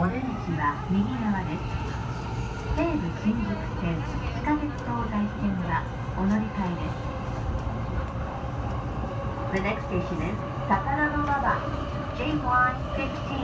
お出口は右側です。西武新宿線地下鉄東西線はお乗り換えです。The next station is 高田馬場。J line 15